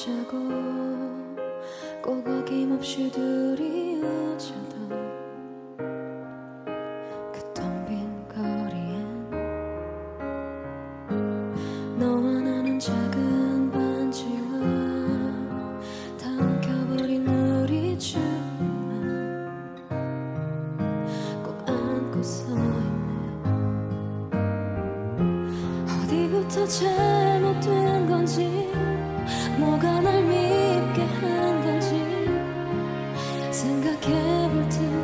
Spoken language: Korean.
걷자고 꼭 어김없이 둘이 웃자던 그 텅 빈 거리엔 너와 나는 작은 반지와 다 엉켜버린 우리 춤만 꼭 안고 서 있네 어디부터 잘 생각해 볼틈